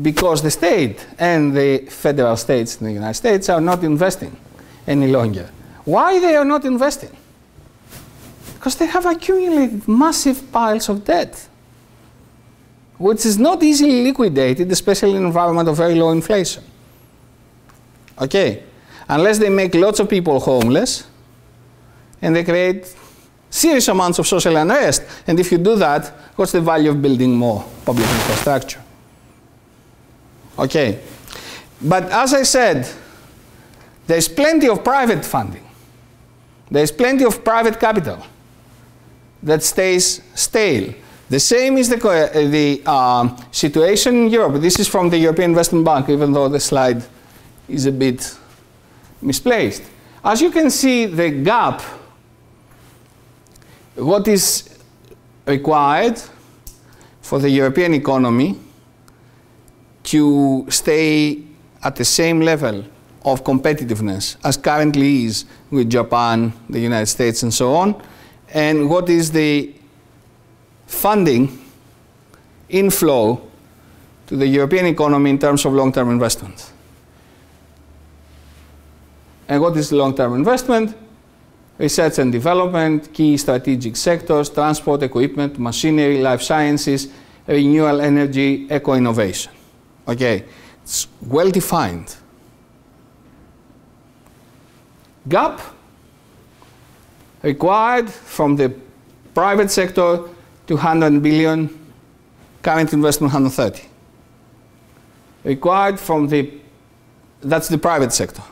Because the state and the federal states in the United States are not investing any longer. Why they are not investing? Because they have accumulated massive piles of debt, which is not easily liquidated, especially in an environment of very low inflation. Okay? Unless they make lots of people homeless and they create serious amounts of social unrest. And if you do that, what's the value of building more public infrastructure? Okay. But as I said, there's plenty of private funding. There's plenty of private capital that stays stale. The same is the, the um, situation in Europe. This is from the European Investment Bank, even though the slide is a bit misplaced. As you can see, the gap, what is required for the European economy to stay at the same level of competitiveness as currently is with Japan, the United States, and so on, and what is the funding inflow to the European economy in terms of long-term investment. And what is long-term investment? Research and development, key strategic sectors, transport, equipment, machinery, life sciences, renewable energy, eco-innovation. Okay, it's well defined. Gap required from the private sector 200 billion, current investment 130. Required from the, that's the private sector.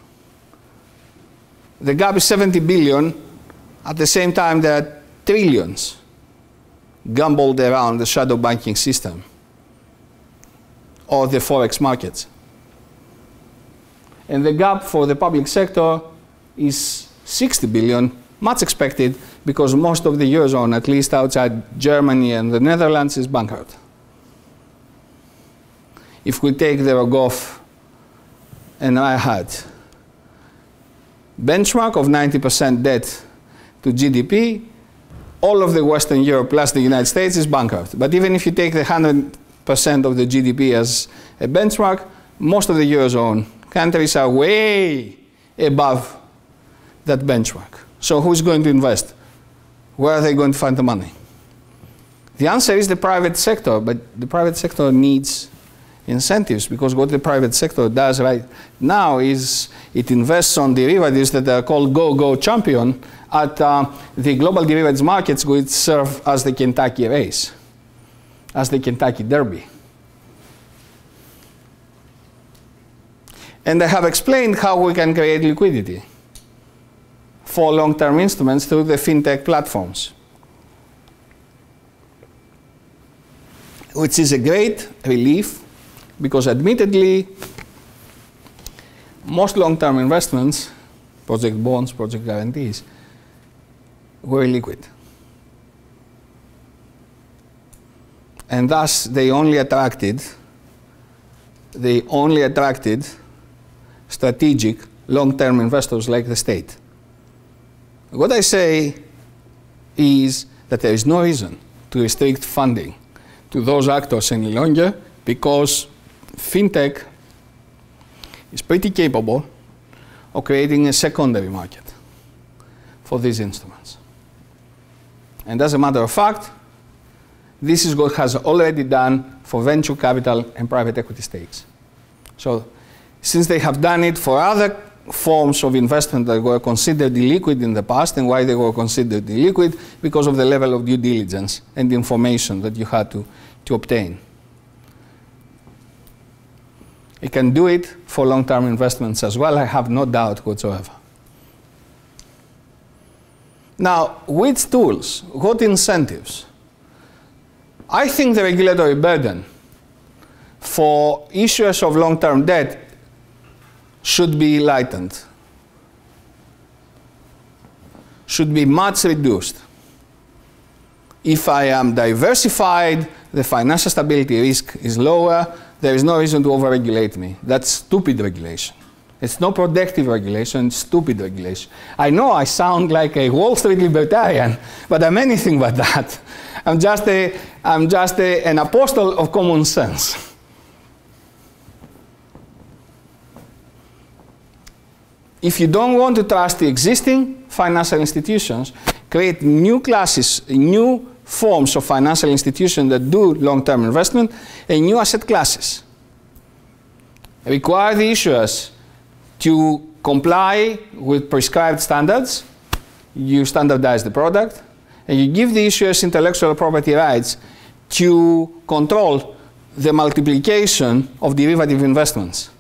The gap is 70 billion. At the same time, there are trillions gambled around the shadow banking system or the forex markets. And the gap for the public sector is 60 billion, much expected because most of the Eurozone, at least outside Germany and the Netherlands, is bankrupt. If we take the Rogoff and Reinhart benchmark of 90% debt to GDP, all of the Western Europe plus the United States is bankrupt. But even if you take the 100% of the GDP as a benchmark, most of the Eurozone countries are way above that benchmark. So who's going to invest? Where are they going to find the money? The answer is the private sector, but the private sector needs incentives because what the private sector does right now is it invests on derivatives that are called go-go champion at uh, the global derivatives markets which serve as the Kentucky race, as the Kentucky Derby. And I have explained how we can create liquidity for long-term instruments through the fintech platforms. Which is a great relief because admittedly, most long-term investments, project bonds, project guarantees, were liquid. And thus they only attracted, they only attracted strategic long-term investors like the state. What I say is that there is no reason to restrict funding to those actors any longer because fintech is pretty capable of creating a secondary market for these instruments. And as a matter of fact, this is what has already done for venture capital and private equity stakes. So since they have done it for other forms of investment that were considered illiquid in the past and why they were considered illiquid because of the level of due diligence and information that you had to, to obtain. It can do it for long-term investments as well, I have no doubt whatsoever. Now, which tools, what incentives? I think the regulatory burden for issuers of long-term debt should be lightened, should be much reduced. If I am diversified, the financial stability risk is lower, there is no reason to overregulate me. That's stupid regulation. It's no protective regulation, stupid regulation. I know I sound like a Wall Street libertarian, but I'm anything but that. I'm just, a, I'm just a, an apostle of common sense. If you don't want to trust the existing financial institutions, create new classes, new forms of financial institutions that do long-term investment and new asset classes. Require the issuers to comply with prescribed standards, you standardize the product, and you give the issuers intellectual property rights to control the multiplication of derivative investments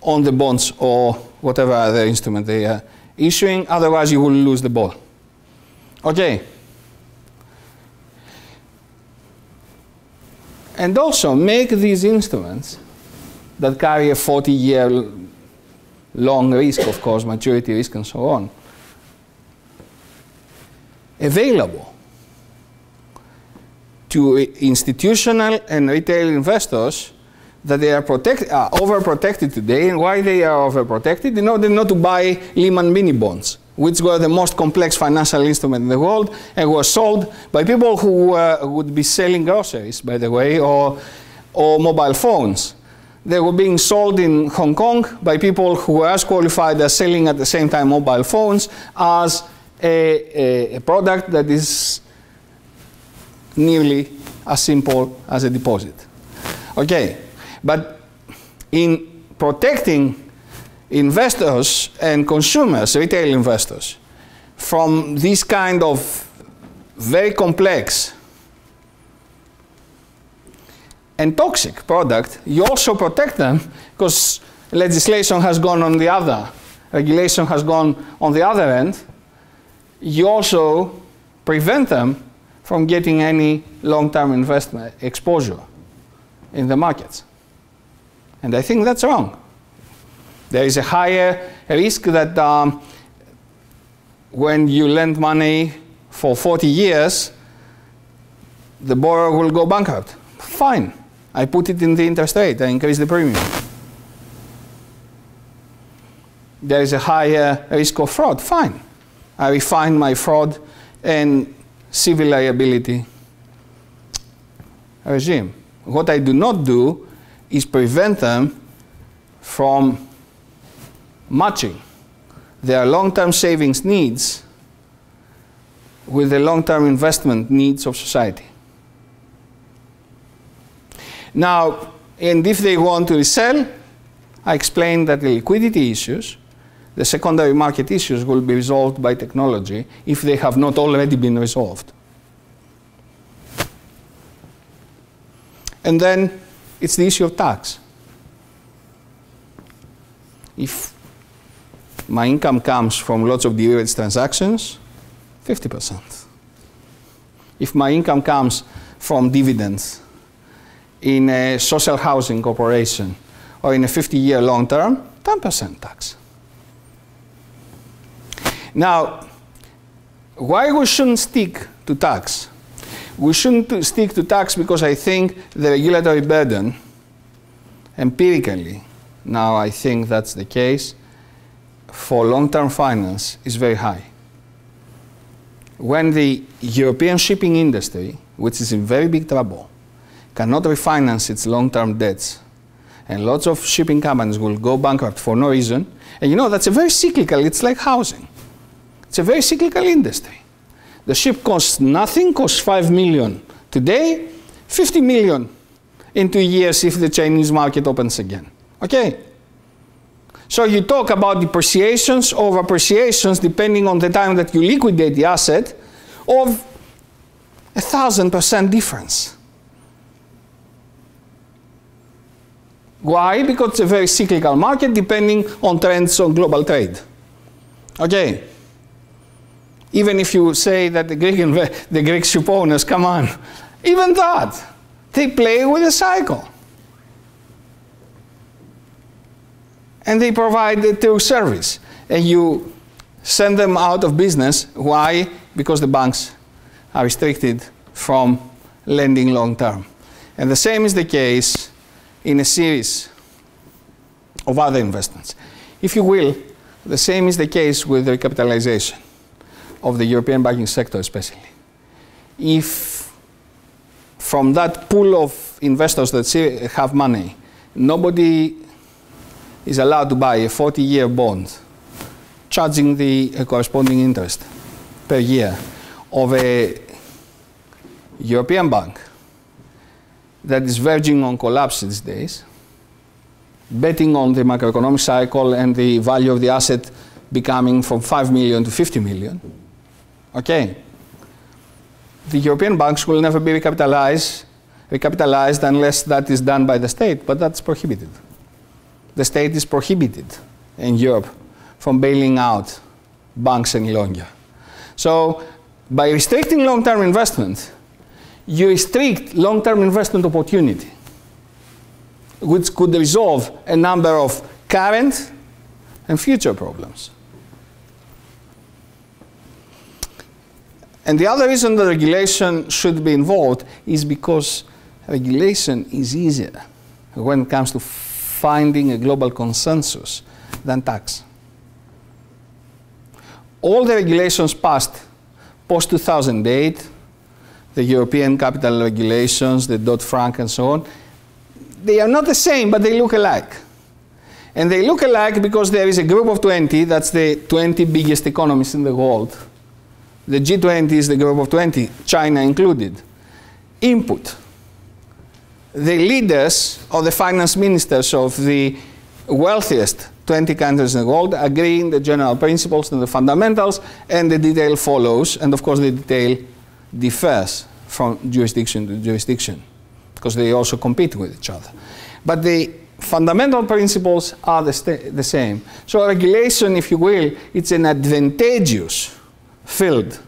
on the bonds or whatever other instrument they are issuing, otherwise you will lose the ball. Okay. And also make these instruments that carry a 40 year long risk, of course, maturity risk and so on, available to institutional and retail investors that they are protect, uh, overprotected today. And why they are overprotected? In order not to buy Lehman mini bonds, which were the most complex financial instrument in the world and were sold by people who uh, would be selling groceries, by the way, or, or mobile phones. They were being sold in Hong Kong by people who were as qualified as selling at the same time mobile phones as a, a, a product that is nearly as simple as a deposit. Okay, but in protecting investors and consumers, retail investors, from this kind of very complex and toxic product, you also protect them because legislation has gone on the other, regulation has gone on the other end. You also prevent them from getting any long-term investment exposure in the markets. And I think that's wrong. There is a higher risk that um, when you lend money for 40 years, the borrower will go bankrupt. Fine. I put it in the interest rate, I increase the premium. There is a higher risk of fraud, fine. I refine my fraud and civil liability regime. What I do not do is prevent them from matching their long-term savings needs with the long-term investment needs of society. Now, and if they want to resell, I explained that the liquidity issues, the secondary market issues will be resolved by technology if they have not already been resolved. And then it's the issue of tax. If my income comes from lots of derivatives transactions, 50%. If my income comes from dividends, in a social housing corporation or in a 50 year long term, 10% tax. Now, why we shouldn't stick to tax? We shouldn't stick to tax because I think the regulatory burden, empirically, now I think that's the case, for long-term finance is very high. When the European shipping industry, which is in very big trouble, cannot refinance its long-term debts. And lots of shipping companies will go bankrupt for no reason. And you know, that's a very cyclical, it's like housing. It's a very cyclical industry. The ship costs nothing, costs 5 million today, 50 million in two years if the Chinese market opens again. Okay? So you talk about depreciations or appreciations depending on the time that you liquidate the asset of a thousand percent difference. Why? Because it's a very cyclical market depending on trends on global trade. Okay. Even if you say that the Greek, the Greek ship come on, even that, they play with the cycle. And they provide the true service. And you send them out of business. Why? Because the banks are restricted from lending long term. And the same is the case in a series of other investments. If you will, the same is the case with recapitalization of the European banking sector, especially. If from that pool of investors that have money, nobody is allowed to buy a 40 year bond, charging the corresponding interest per year of a European bank that is verging on collapse these days, betting on the macroeconomic cycle and the value of the asset becoming from 5 million to 50 million. Okay. The European banks will never be recapitalized, recapitalized unless that is done by the state, but that's prohibited. The state is prohibited in Europe from bailing out banks any longer. So by restricting long-term investment, you restrict long-term investment opportunity, which could resolve a number of current and future problems. And the other reason that regulation should be involved is because regulation is easier when it comes to finding a global consensus than tax. All the regulations passed post 2008 the European capital regulations, the Dodd-Frank and so on, they are not the same, but they look alike. And they look alike because there is a group of 20, that's the 20 biggest economies in the world. The G20 is the group of 20, China included. Input. The leaders or the finance ministers of the wealthiest 20 countries in the world agree in the general principles and the fundamentals, and the detail follows, and of course the detail differs from jurisdiction to jurisdiction because they also compete with each other. But the fundamental principles are the, the same. So regulation, if you will, it's an advantageous field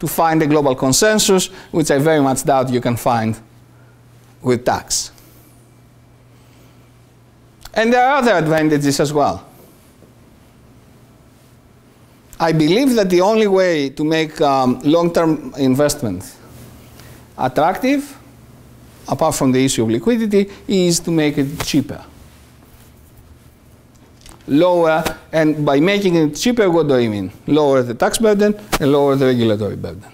to find a global consensus, which I very much doubt you can find with tax. And there are other advantages as well. I believe that the only way to make um, long-term investment attractive, apart from the issue of liquidity, is to make it cheaper. Lower, and by making it cheaper, what do I mean? Lower the tax burden and lower the regulatory burden.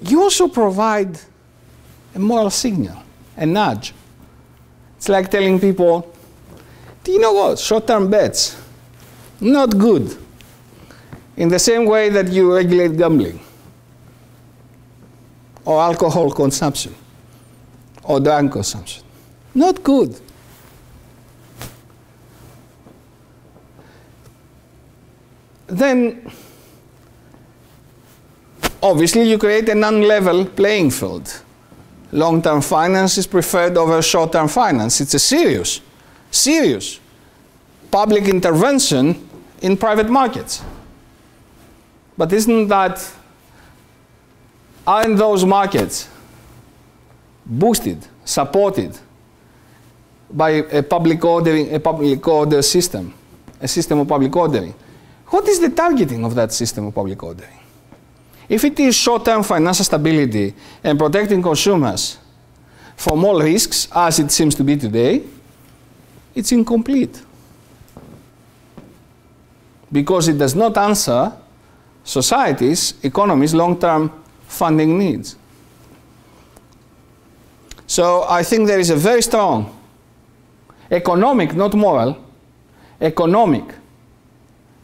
You also provide a moral signal, a nudge. It's like telling people, do you know what? Short-term bets not good. In the same way that you regulate gambling or alcohol consumption or drug consumption. Not good. Then, obviously, you create an unlevel playing field. Long-term finance is preferred over short-term finance. It's a serious, serious public intervention in private markets. But isn't that, aren't those markets boosted, supported by a public ordering, a public order system, a system of public ordering? What is the targeting of that system of public ordering? If it is short-term financial stability and protecting consumers from all risks, as it seems to be today, it's incomplete because it does not answer society's, economy's long-term funding needs. So I think there is a very strong economic, not moral, economic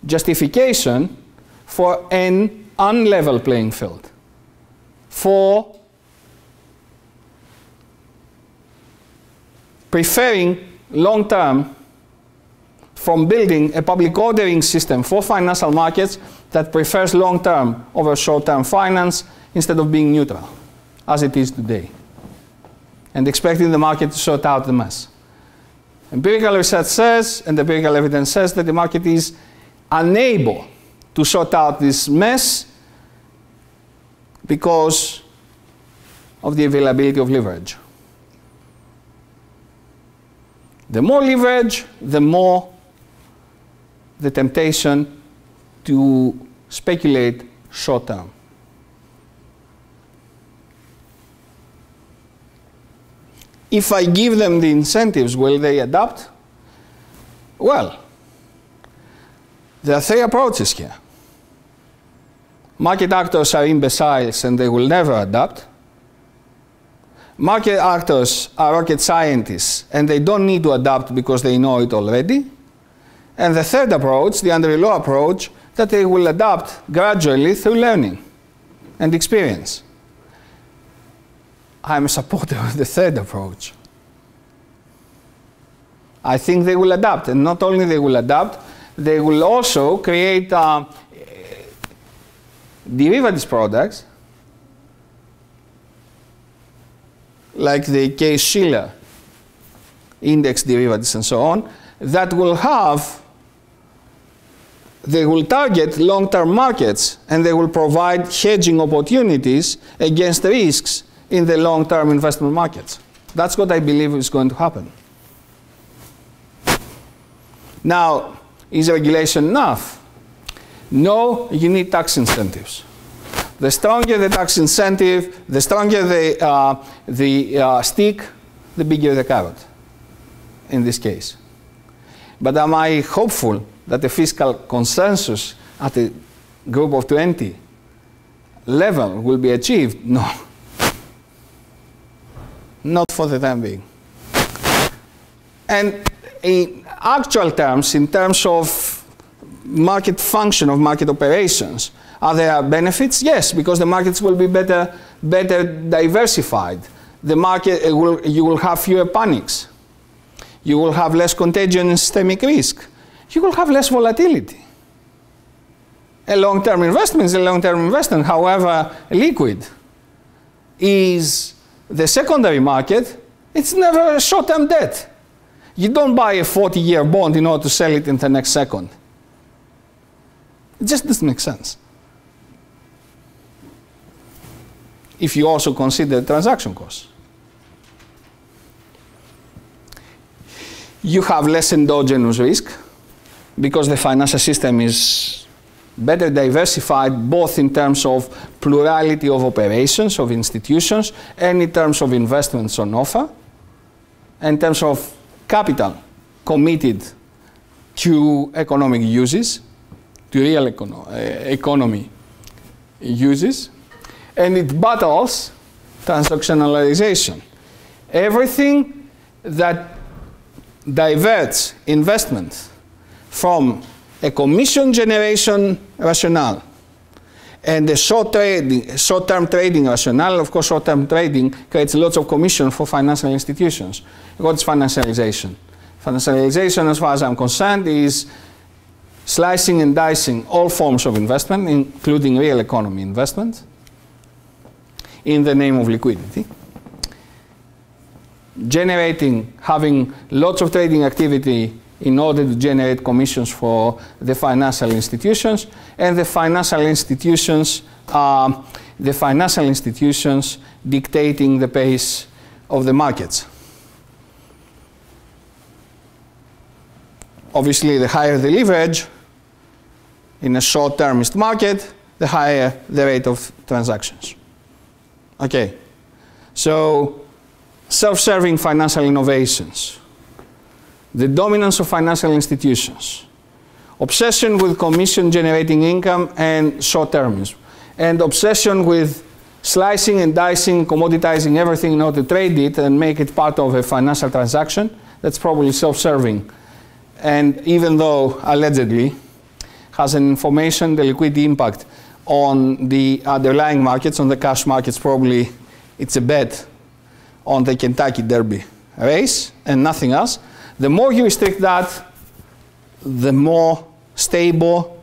justification for an unlevel playing field, for preferring long-term from building a public ordering system for financial markets that prefers long-term over short-term finance instead of being neutral, as it is today, and expecting the market to sort out the mess. Empirical research says, and empirical evidence says, that the market is unable to sort out this mess because of the availability of leverage. The more leverage, the more the temptation to speculate short term. if I give them the incentives, will they adapt? Well, there are three approaches here. Market actors are imbeciles and they will never adapt. Market actors are rocket scientists and they don't need to adapt because they know it already. And the third approach, the Andrew Lo approach, that they will adapt gradually through learning and experience. I'm a supporter of the third approach. I think they will adapt, and not only they will adapt, they will also create uh, derivatives products like the Case-Shiller index derivatives and so on that will have they will target long-term markets and they will provide hedging opportunities against risks in the long-term investment markets. That's what I believe is going to happen. Now, is regulation enough? No, you need tax incentives. The stronger the tax incentive, the stronger the, uh, the uh, stick, the bigger the carrot in this case. But am I hopeful that the fiscal consensus at a group of 20 level will be achieved? No. Not for the time being. And in actual terms, in terms of market function, of market operations, are there benefits? Yes, because the markets will be better, better diversified. The market will, you will have fewer panics. You will have less contagion and systemic risk. You will have less volatility. A long-term investment is a long-term investment, however liquid is the secondary market, it's never a short-term debt. You don't buy a 40-year bond in order to sell it in the next second. It just doesn't make sense. If you also consider transaction costs. You have less endogenous risk because the financial system is better diversified both in terms of plurality of operations, of institutions, and in terms of investments on offer, and in terms of capital committed to economic uses, to real econo uh, economy uses, and it battles transactionalization. Everything that diverts investment from a commission generation rationale and the short trading, short-term trading rationale, of course, short-term trading creates lots of commission for financial institutions. What's financialization? Financialization, as far as I'm concerned, is slicing and dicing all forms of investment, including real economy investment, in the name of liquidity. Generating, having lots of trading activity in order to generate commissions for the financial institutions, and the financial institutions are the financial institutions dictating the pace of the markets. Obviously, the higher the leverage in a short-termist market, the higher the rate of transactions. Okay, so self-serving financial innovations the dominance of financial institutions, obsession with commission generating income and short termism, and obsession with slicing and dicing, commoditizing everything in order to trade it and make it part of a financial transaction, that's probably self-serving. And even though allegedly has an information, the liquidity impact on the underlying markets, on the cash markets, probably it's a bet on the Kentucky Derby race and nothing else. The more you restrict that, the more stable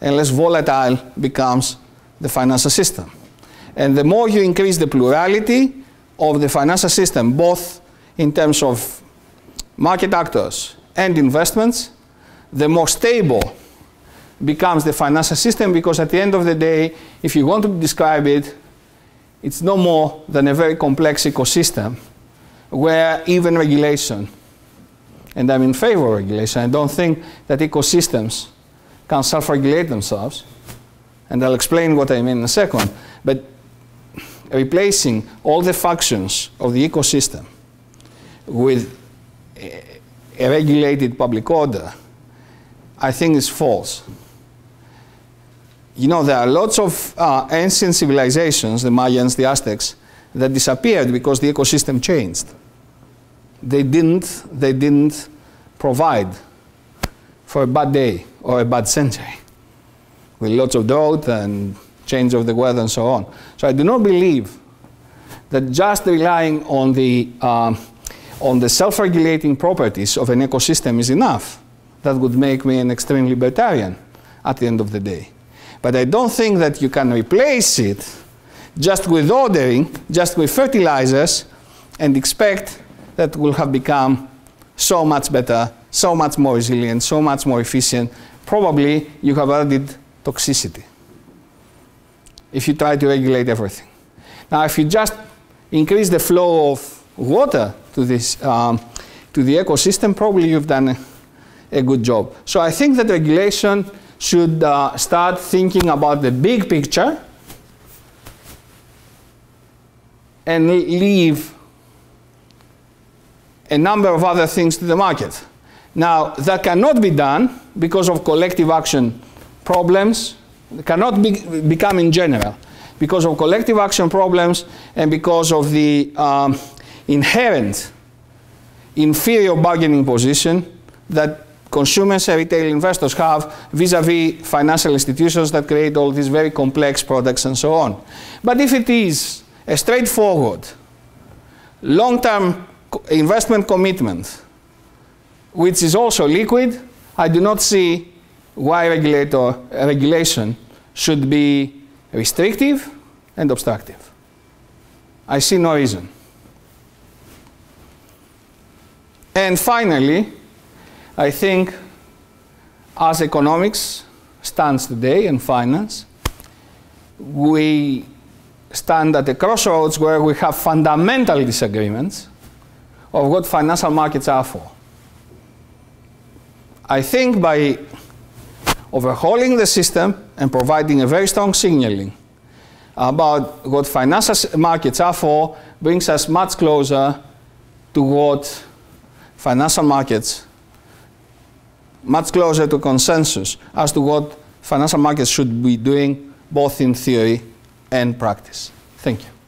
and less volatile becomes the financial system. And the more you increase the plurality of the financial system, both in terms of market actors and investments, the more stable becomes the financial system because at the end of the day, if you want to describe it, it's no more than a very complex ecosystem where even regulation and I'm in favor of regulation. I don't think that ecosystems can self-regulate themselves, and I'll explain what I mean in a second. But replacing all the functions of the ecosystem with a, regulated public order, I think is false. You know, there are lots of uh, ancient civilizations, the Mayans, the Aztecs, that disappeared because the ecosystem changed. They didn't, they didn't provide for a bad day or a bad century with lots of drought and change of the weather and so on. So I do not believe that just relying on the, um, on the self-regulating properties of an ecosystem is enough. That would make me an extreme libertarian at the end of the day. But I don't think that you can replace it just with ordering, just with fertilizers, and expect that will have become so much better, so much more resilient, so much more efficient. Probably you have added toxicity if you try to regulate everything. Now, if you just increase the flow of water to, this, um, to the ecosystem, probably you've done a, a, good job. So I think that regulation should uh, start thinking about the big picture and leave a number of other things to the market. Now, that cannot be done because of collective action problems cannot be, become in general because of collective action problems and because of the um, inherent inferior bargaining position that consumers and retail investors have vis-a-vis -vis financial institutions that create all these very complex products and so on. But if it is a straightforward, long-term investment commitment, which is also liquid, I do not see why regulator, regulation should be restrictive and obstructive. I see no reason. And finally, I think as economics stands today and finance, we stand at a crossroads where we have fundamental disagreements of what financial markets are for. I think by overhauling the system and providing a very strong signaling about what financial markets are for brings us much closer to what financial markets, much closer to consensus as to what financial markets should be doing both in theory and practice. Thank you.